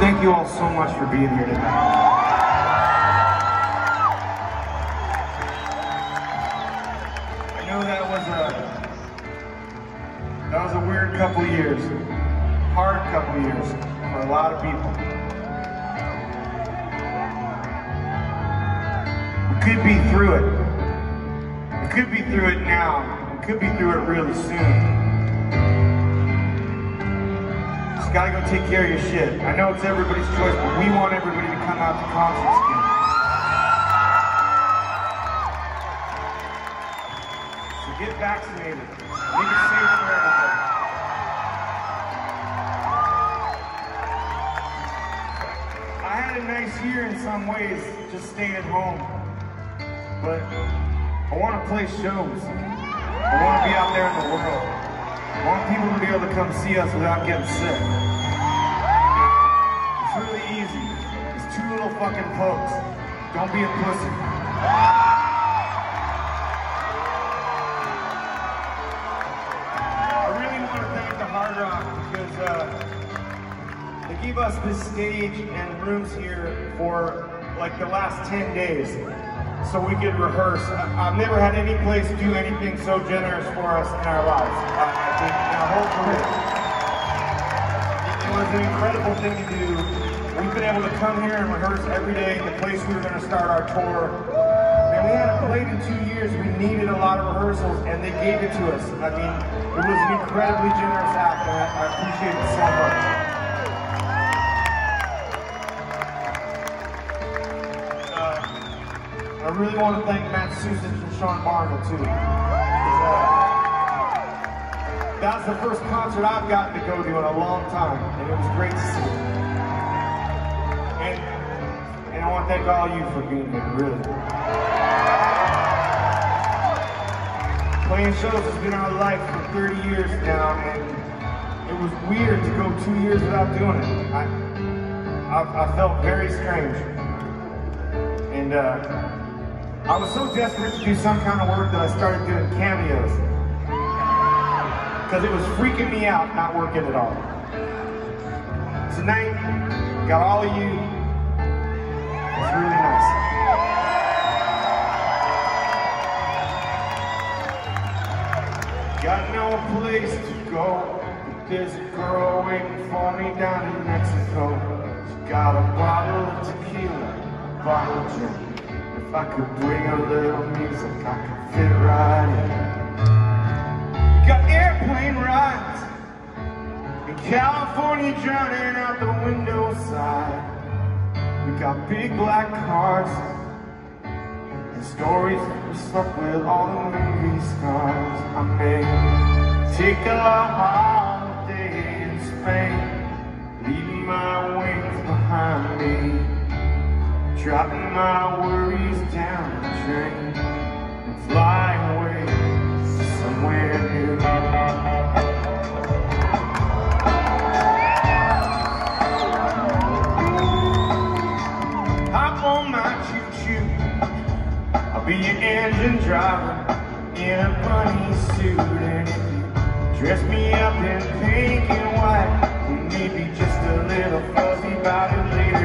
Thank you all so much for being here tonight. I know that was a that was a weird couple years, hard couple years for a lot of people. We could be through it. We could be through it now. We could be through it really soon. Gotta go take care of your shit. I know it's everybody's choice, but we want everybody to come out to concerts again. So get vaccinated. Make it safe for everybody. I had a nice year in some ways, just staying at home. But I want to play shows. I want to be out there in the world. Want people to be able to come see us without getting sick. It's really easy. It's two little fucking pokes. Don't be a pussy. I really want to thank the Hard Rock because uh, they gave us this stage and rooms here for like the last 10 days so we could rehearse. I've never had any place do anything so generous for us in our lives. It was an incredible thing to do. We've been able to come here and rehearse every day the place we were going to start our tour. And we hadn't played in two years. We needed a lot of rehearsals, and they gave it to us. I mean, it was an incredibly generous act, and I, appreciate it so much. Uh, I really want to thank Matt Susich and Sean Barnett too. That's the first concert I've gotten to go to in a long time, and it was great to see. And, and I want to thank all you for being here, really. Playing shows has been our life for 30 years now, and it was weird to go two years without doing it. I, I, I felt very strange. And uh, I was so desperate to do some kind of work that I started doing cameos. Because it was freaking me out not working at all. Tonight, got all of you. It's really nice. Got no place to go. but There's a girl waiting for me down in Mexico. She got a bottle of tequila, bottle of gin. If I could bring a little music, I could fit right in. Got airplane rides in California drowning out the window side. We got big black cars and stories we slept with all the movie stars. I may take a holiday in Spain, leaving my wings behind me, dropping my worries down the train, and fly away be your engine driver in a bunny suit. And if you dress me up in pink and white, we may be just a little fuzzy about it later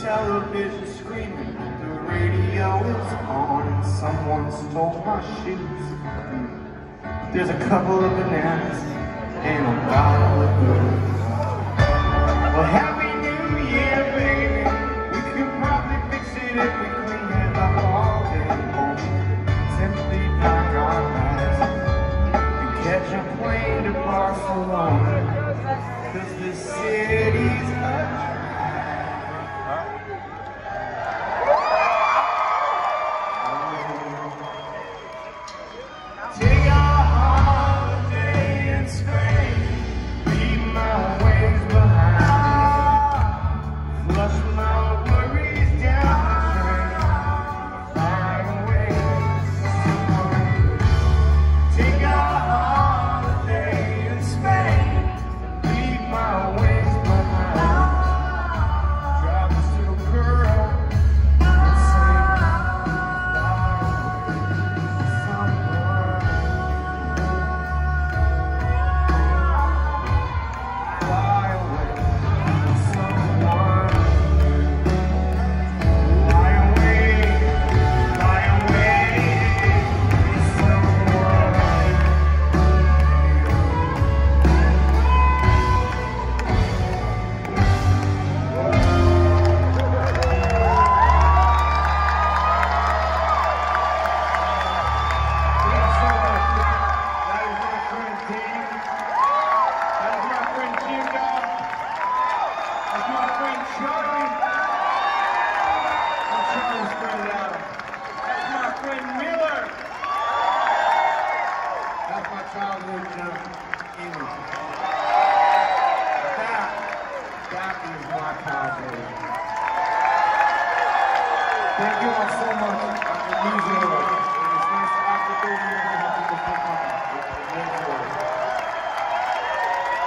television screaming, the radio is on, and someone stole my shoes. There's a couple of bananas and a bottle of booze. Well, Happy New Year, baby. We could probably fix it if we clean it up all day long. Simply knock our eyes and catch a plane to Barcelona. Cause this city's a Thank you guys so much. You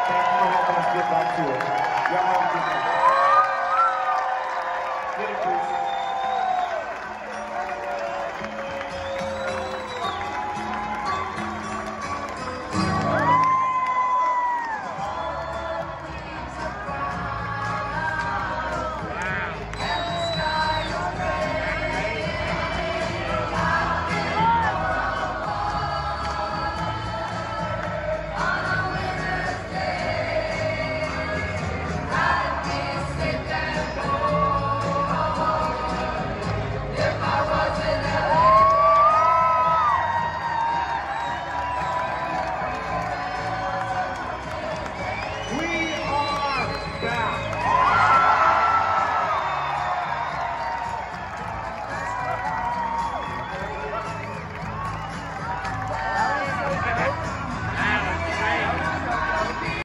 Thank you for helping us get back to it. you.